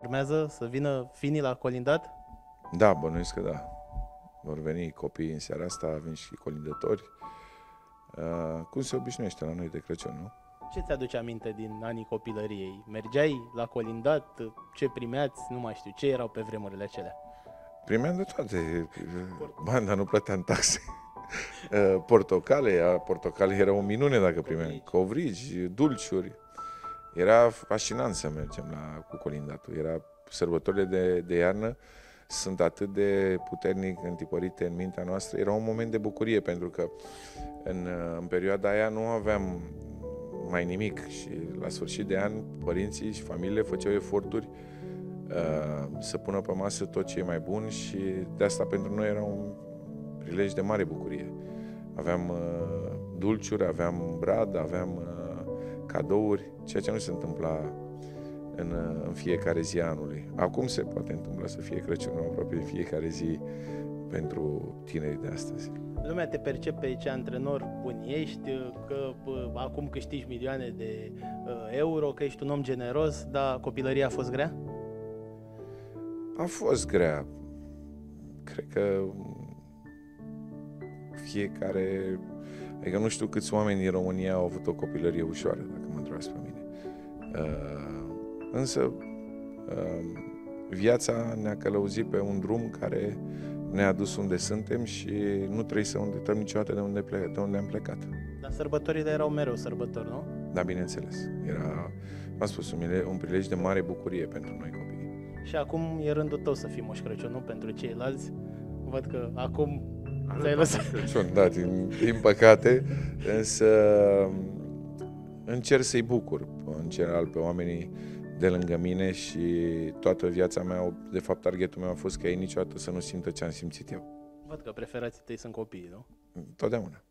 Urmează să vină finii la colindat? Da, bănuiesc că da. Vor veni copiii în seara asta, vin și colindători. Uh, cum se obișnuiește la noi de Crăciun, nu? Ce ți-aduce aminte din anii copilăriei? Mergeai la colindat? Ce primeați? Nu mai știu. Ce erau pe vremurile acelea? Primeam de toate. Bani, dar nu plăteam taxe. Uh, portocale, a, portocale era o minune dacă primeam. Covrigi, dulciuri. Era fascinant să mergem la, cu colindatul. Era sărbătorile de, de iarnă sunt atât de puternic întipărite în mintea noastră. Era un moment de bucurie pentru că în, în perioada aia nu aveam mai nimic și la sfârșit de an părinții și familiile făceau eforturi uh, să pună pe masă tot ce e mai bun și de asta pentru noi era un prilej de mare bucurie. Aveam uh, dulciuri, aveam brad, aveam uh, cadouri, ceea ce nu se întâmpla în, uh, în fiecare zi a anului. Acum se poate întâmpla să fie Crăciunul aproape fiecare zi pentru tinerii de astăzi. Lumea te percepe ce antrenor bun ești, că bă, acum câștigi milioane de uh, euro, că ești un om generos, dar copilăria a fost grea? A fost grea. Cred că fiecare... Adică nu știu câți oameni din România au avut o copilărie ușoară, dacă mă întrebați pe mine. Uh, însă uh, viața ne-a călăuzit pe un drum care ne-a dus unde suntem și nu trebuie să uităm niciodată de unde, ple- de unde am plecat. Dar sărbătorile erau mereu sărbători, nu? Da, bineînțeles. Era, am spus, un, mile- un prilej de mare bucurie pentru noi copii. Și acum e rândul tău să fii Moș Crăciun, nu pentru ceilalți. Văd că acum ți-ai lăsat. Crăciun, da, din, din păcate, însă încerc să-i bucur, în general, pe oamenii de lângă mine și toată viața mea, de fapt, targetul meu a fost ca ei niciodată să nu simtă ce am simțit eu. Văd că preferații tăi sunt copiii, nu? Totdeauna.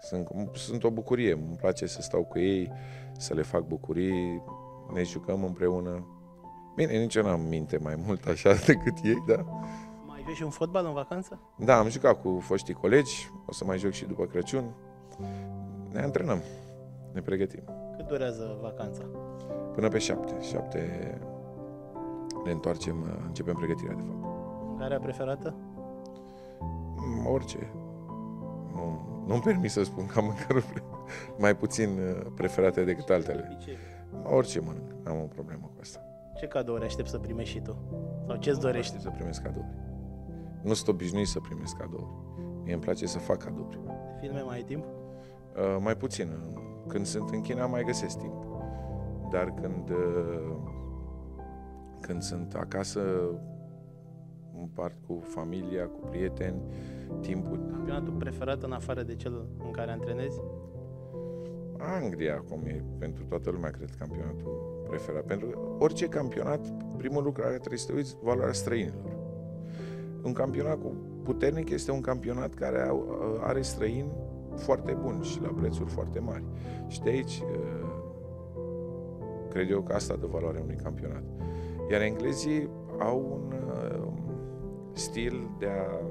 Sunt, sunt o bucurie, îmi place să stau cu ei, să le fac bucurii, ne jucăm împreună. Bine, nici eu n-am minte mai mult așa decât ei, da. Mai joci și un fotbal în vacanță? Da, am jucat cu foștii colegi, o să mai joc și după Crăciun. Ne antrenăm, ne pregătim. Cât durează vacanța? Până pe șapte. Șapte ne întoarcem, începem pregătirea, de fapt. Mâncarea preferată? Mm, Orice. Nu, nu-mi permis să spun că am mâncăruri mai puțin uh, preferate decât altele. Obicei. Orice mănânc, n-am o problemă cu asta. Ce cadouri aștept să primești și tu? Sau ce-ți dorești? Aștept să primesc cadouri. Nu sunt obișnuit să primesc cadouri. Mie îmi place să fac cadouri. Filme mai ai timp? Uh, mai puțin. Când sunt în China mai găsesc timp. Dar când, uh, când sunt acasă, împart cu familia, cu prieteni, timpul. Campionatul preferat în afară de cel în care antrenezi? Anglia acum e pentru toată lumea, cred, campionatul preferat. Pentru că orice campionat, primul lucru care trebuie să te uiți, valoarea străinilor. Un campionat cu puternic este un campionat care au- are străini foarte buni și la prețuri foarte mari. Și de aici uh, cred eu că asta dă valoarea unui campionat. Iar englezii au un uh, stil de a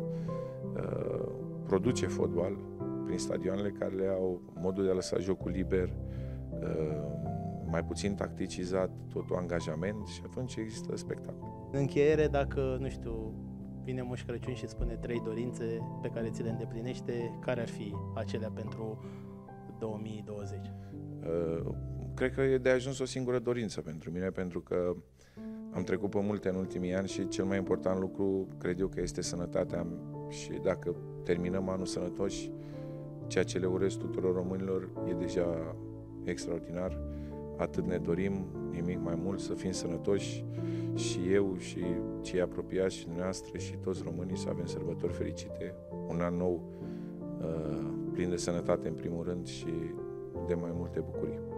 uh, produce fotbal prin stadioanele care le au modul de a lăsa jocul liber, uh, mai puțin tacticizat, totul angajament și atunci există spectacol. În încheiere, dacă, nu știu, vine Moș Crăciun și spune trei dorințe pe care ți le îndeplinește, care ar fi acelea pentru 2020? Uh, Cred că e de ajuns o singură dorință pentru mine, pentru că am trecut pe multe în ultimii ani și cel mai important lucru, cred eu că este sănătatea și dacă terminăm anul sănătoși, ceea ce le urez tuturor românilor e deja extraordinar. Atât ne dorim, nimic mai mult, să fim sănătoși și eu și cei apropiați și dumneavoastră și toți românii să avem sărbători fericite, un an nou uh, plin de sănătate în primul rând și de mai multe bucurii.